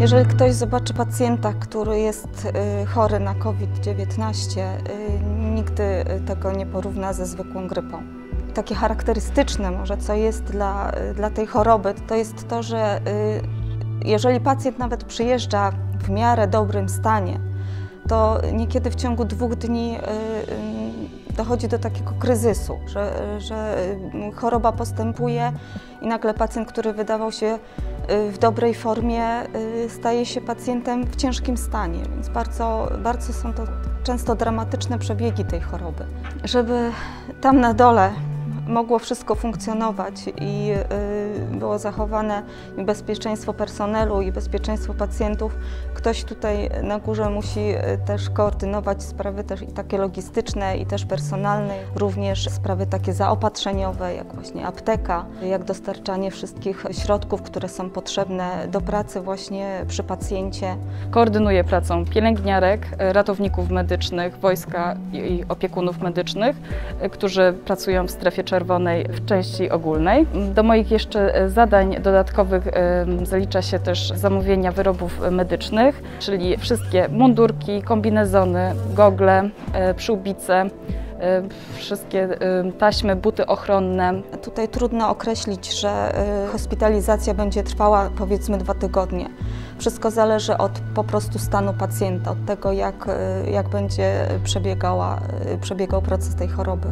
Jeżeli ktoś zobaczy pacjenta, który jest y, chory na COVID-19, y, nigdy y, tego nie porówna ze zwykłą grypą. Takie charakterystyczne może, co jest dla, dla tej choroby, to jest to, że jeżeli pacjent nawet przyjeżdża w miarę dobrym stanie, to niekiedy w ciągu dwóch dni dochodzi do takiego kryzysu, że, że y, choroba postępuje i nagle pacjent, który wydawał się y, w dobrej formie, y, staje się pacjentem w ciężkim stanie, więc bardzo, bardzo są to często dramatyczne przebiegi tej choroby. Żeby tam na dole mogło wszystko funkcjonować i y, było zachowane bezpieczeństwo personelu i bezpieczeństwo pacjentów, ktoś tutaj na górze musi y, też koordynować sprawy też i takie logistyczne i też personalne, również sprawy takie zaopatrzeniowe, jak właśnie apteka, jak dostarczanie wszystkich środków, które są potrzebne do pracy właśnie przy pacjencie. Koordynuje pracą pielęgniarek, ratowników medycznych, wojska i opiekunów medycznych, którzy pracują w strefie czerwonej w części ogólnej. Do moich jeszcze zadań dodatkowych em, zalicza się też zamówienia wyrobów medycznych, czyli wszystkie mundurki, kombinezony, gogle, e, przyłbice, e, wszystkie e, taśmy, buty ochronne, Tutaj trudno określić, że hospitalizacja będzie trwała powiedzmy dwa tygodnie. Wszystko zależy od po prostu stanu pacjenta, od tego jak, jak będzie przebiegała, przebiegał proces tej choroby.